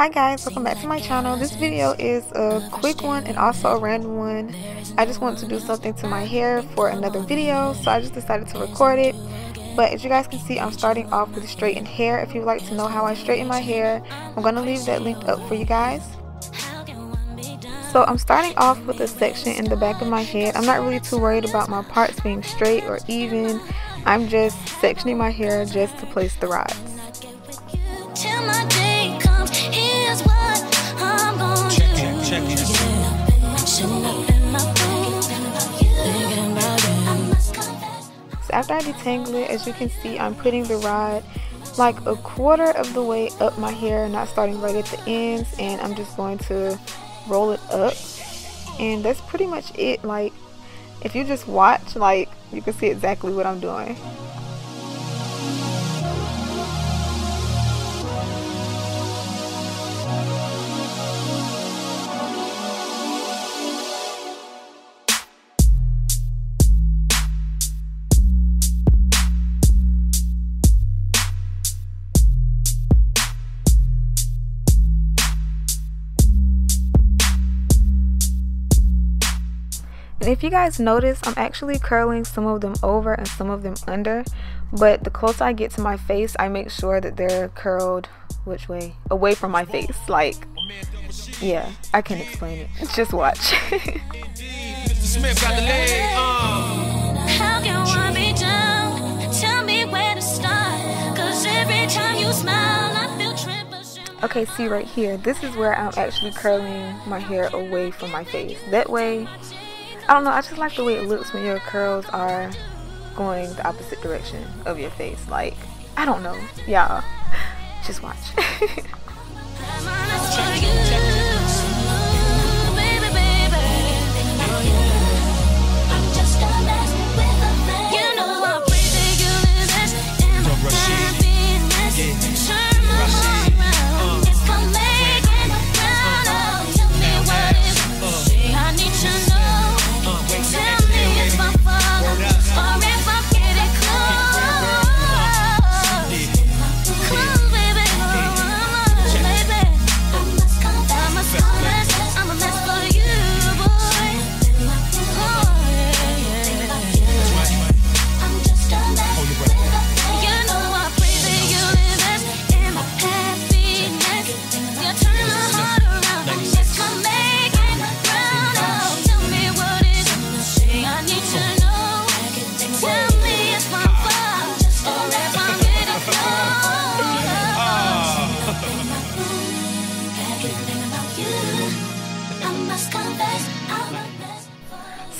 Hi guys, welcome back to my channel. This video is a quick one and also a random one. I just want to do something to my hair for another video, so I just decided to record it. But as you guys can see, I'm starting off with straightened hair. If you would like to know how I straighten my hair, I'm going to leave that link up for you guys. So I'm starting off with a section in the back of my head. I'm not really too worried about my parts being straight or even. I'm just sectioning my hair just to place the rods. So after I detangle it, as you can see, I'm putting the rod like a quarter of the way up my hair, not starting right at the ends, and I'm just going to roll it up. And that's pretty much it. Like, if you just watch, like, you can see exactly what I'm doing. And if you guys notice, I'm actually curling some of them over and some of them under. But the closer I get to my face, I make sure that they're curled which way? Away from my face. Like, yeah, I can explain it. Just watch. Okay, see right here, this is where I'm actually curling my hair away from my face. That way, I don't know, I just like the way it looks when your curls are going the opposite direction of your face. Like, I don't know. Y'all, just watch.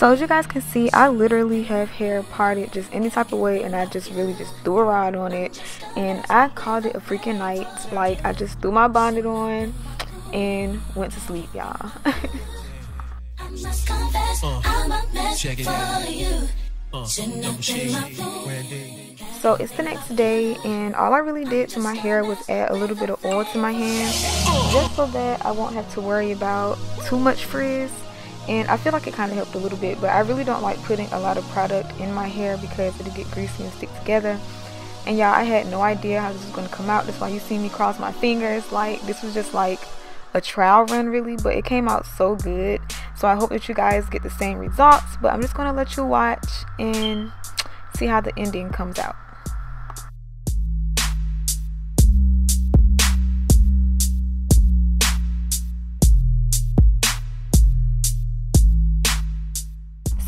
So as you guys can see, I literally have hair parted just any type of way and I just really just threw a rod on it. And I called it a freaking night. Like I just threw my bonnet on and went to sleep, y'all. uh, check it out. Uh, so it's the next day and all I really did to my hair was add a little bit of oil to my hands. Just so that I won't have to worry about too much frizz and I feel like it kind of helped a little bit but I really don't like putting a lot of product in my hair because it'll get greasy and stick together. And y'all I had no idea how this was going to come out. That's why you see me cross my fingers. Like this was just like a trial run really but it came out so good. So I hope that you guys get the same results but I'm just going to let you watch and see how the ending comes out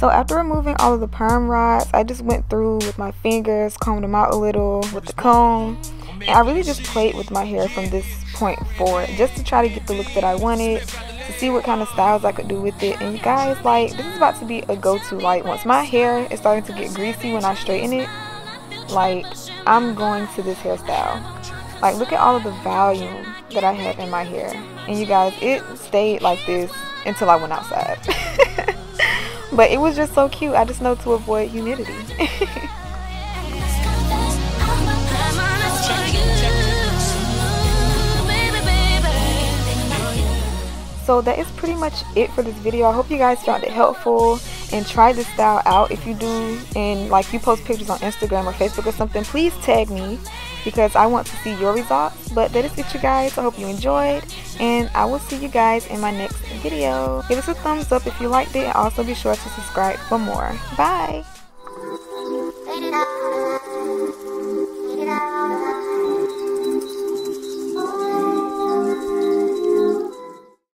So after removing all of the perm rods, I just went through with my fingers, combed them out a little with the comb. And I really just played with my hair from this point forward just to try to get the look that I wanted, to see what kind of styles I could do with it. And you guys, like, this is about to be a go-to. Like, once my hair is starting to get greasy when I straighten it, like, I'm going to this hairstyle. Like, look at all of the volume that I have in my hair. And you guys, it stayed like this until I went outside. But it was just so cute. I just know to avoid humidity. so that is pretty much it for this video. I hope you guys found it helpful and try this style out. If you do and like you post pictures on instagram or facebook or something please tag me because i want to see your results. But that is it you guys. I hope you enjoyed And I will see you guys in my next video. Give us a thumbs up if you liked it and also be sure to subscribe for more. Bye!